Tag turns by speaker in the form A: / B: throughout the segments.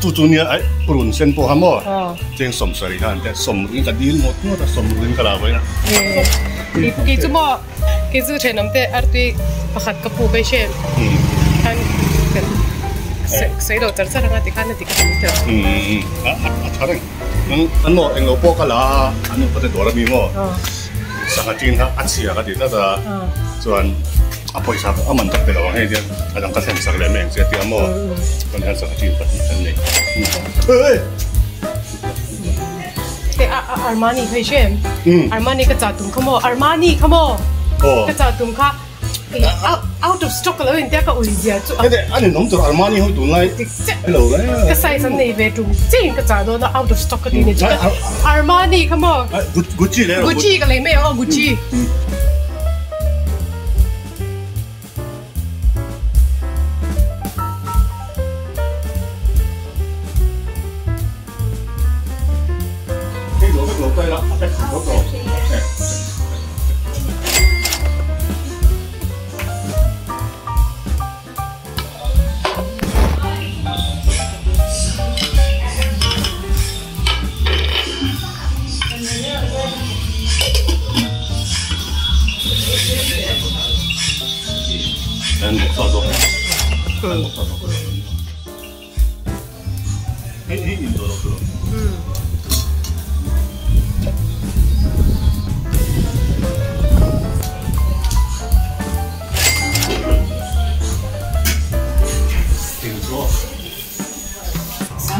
A: tu tu nia ai purun sen po hamo jeng som sari han te som rin ka dil mot mo ta som rin ka la wai na
B: mò cái chú thế nằm thế ở tuy phát cái phụ cái xe
A: mm
B: kan kan sai do tar sar ngati kan ti kan
A: mm a a tharang nang ano eng lo po ka la ano pa te dora mi mo sa ka tin ha at sia ka di ta ta chuan a poisa a man tak te lo he dia adang ka sen sak le meng se ti amo kan han sa ka tin pa ti kan nei ê
B: cái Armani phải xem
A: mm.
B: Armani cái trả tụng không Armani không
A: oh.
B: Cái trả tụng khá out out of stock rồi anh ta cái ủi gì chú
A: cái này anh nom tur armani hoi tu ngai hello đấy
B: cái size này về trung chính cái trả đó nó out of stock cái này chứ Armani không
A: Gucci đấy
B: Gucci cái này mấy ông Gucci
A: cái lỗ cái lỗ đây đó cái lỗ lỗ Em một sao rồi. Em một sao rồi. Hí hí nhìn rồi rồi. Tìm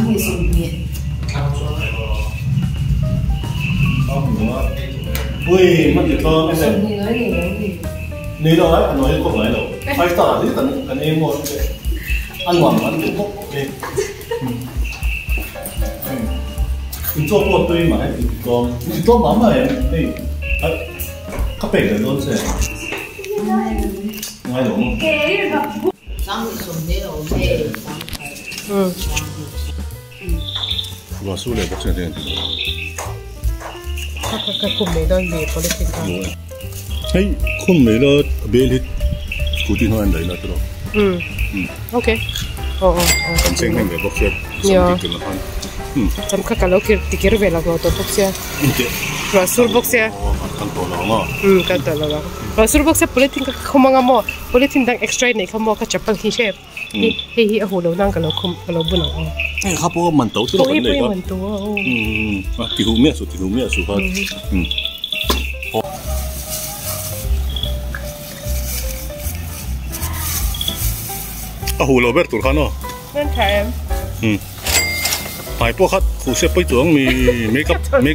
C: người dùng nguyện
A: Ui, mất
C: tiền thơ bây
A: giờ Nếu đó ấy, nói không phải đâu Phải tỏ chứ cần, cần em ngồi Ăn hoàn ăn được bốc ok Thì cho cô tôi mà
C: thì con Thì tốt lắm rồi em. Ê,
B: các
A: bạn đừng ôn xe Ngay đúng không? Kế
B: rồi gặp Sáng rồi xuống đây rồi, đây rồi Ừ
A: lo su le boxe den ti ka ka ka kum me don be politika
B: hey kum me lo be
A: hit ku ti hoan dai la
B: tro
A: mm okay oh
B: oh oh kan seng ne boxe so ti kan han kan ka ka
A: lo
B: kir ti kir ve
A: la go to boxe okay
B: rasul boxia hmm kan to lawa rasul boxia politin ka khomanga mo politin dang extra nei khamo ka chapang hi shep hi hi hi
A: ho lo nang ka lo
B: khom
A: ka
B: lo
A: buna o
B: ai kha
A: po man to tu lo ne ba man to o hmm ma ti hu mia su ti hu mia su ha hmm Oh, Roberto, kan?
B: Nên thèm.
A: Ừ. Phải bố khách, khu sẽ bấy tưởng mì
B: mấy cấp, mấy,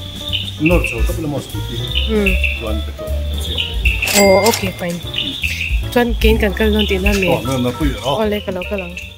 A: north so to lamos ki mm. Tuan pe to
B: oh okay fine. Tuan
A: kein kan kal non tin na
B: me oh no no pu yo